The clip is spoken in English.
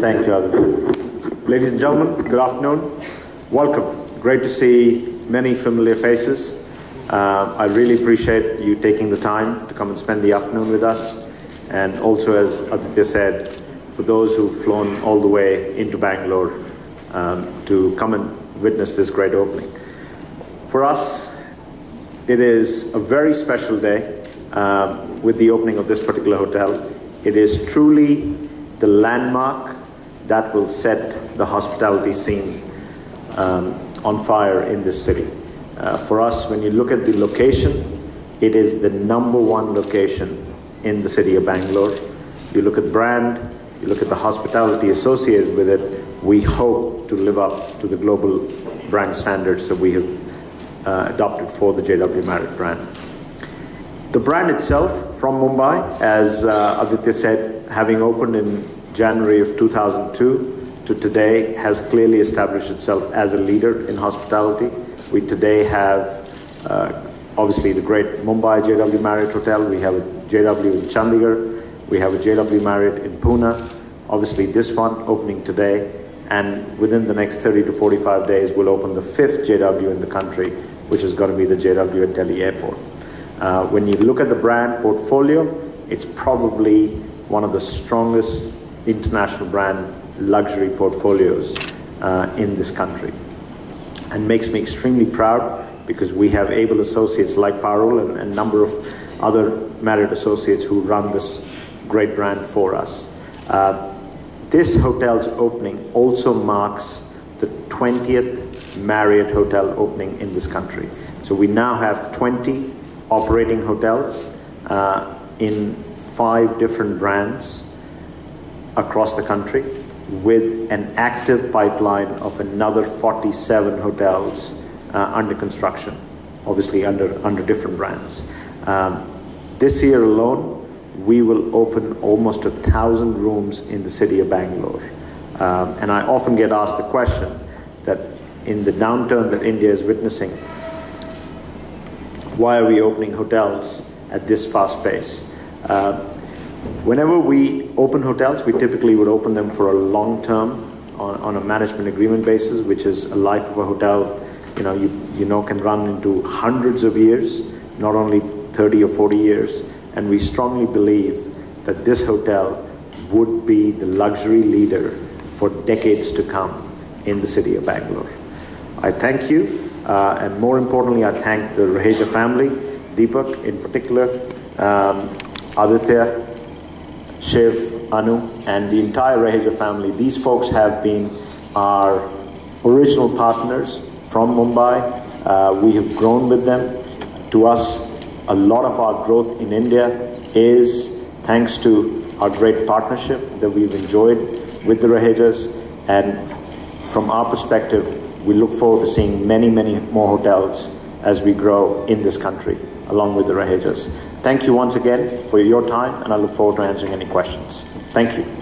Thank you, Aditya. Ladies and gentlemen, good afternoon. Welcome. Great to see many familiar faces. Uh, I really appreciate you taking the time to come and spend the afternoon with us. And also, as Aditya said, for those who've flown all the way into Bangalore um, to come and witness this great opening. For us, it is a very special day um, with the opening of this particular hotel. It is truly the landmark that will set the hospitality scene um, on fire in this city. Uh, for us, when you look at the location, it is the number one location in the city of Bangalore. You look at brand, you look at the hospitality associated with it, we hope to live up to the global brand standards that we have uh, adopted for the JW Marriott brand. The brand itself from Mumbai, as uh, Aditya said, having opened in January of 2002 to today, has clearly established itself as a leader in hospitality. We today have uh, obviously the great Mumbai JW Marriott Hotel, we have a JW in Chandigarh, we have a JW Marriott in Pune, obviously this one opening today, and within the next 30 to 45 days we'll open the fifth JW in the country, which is going to be the JW at Delhi Airport. Uh, when you look at the brand portfolio, it's probably one of the strongest international brand luxury portfolios uh, in this country. And makes me extremely proud because we have able associates like Parul and a number of other Marriott associates who run this great brand for us. Uh, this hotel's opening also marks the 20th Marriott hotel opening in this country. So we now have 20 operating hotels uh, in five different brands across the country with an active pipeline of another 47 hotels uh, under construction, obviously under, under different brands. Um, this year alone, we will open almost a thousand rooms in the city of Bangalore. Um, and I often get asked the question that in the downturn that India is witnessing, why are we opening hotels at this fast pace? Uh, whenever we open hotels, we typically would open them for a long term on, on a management agreement basis, which is a life of a hotel, you know, you, you know, can run into hundreds of years, not only 30 or 40 years. And we strongly believe that this hotel would be the luxury leader for decades to come in the city of Bangalore. I thank you uh, and more importantly, I thank the Raheja family, Deepak in particular, um, Aditya, Shiv, Anu, and the entire Raheja family. These folks have been our original partners from Mumbai. Uh, we have grown with them. To us, a lot of our growth in India is thanks to our great partnership that we've enjoyed with the Rahejas. And from our perspective, we look forward to seeing many, many more hotels as we grow in this country, along with the Rahejas. Thank you once again for your time, and I look forward to answering any questions. Thank you.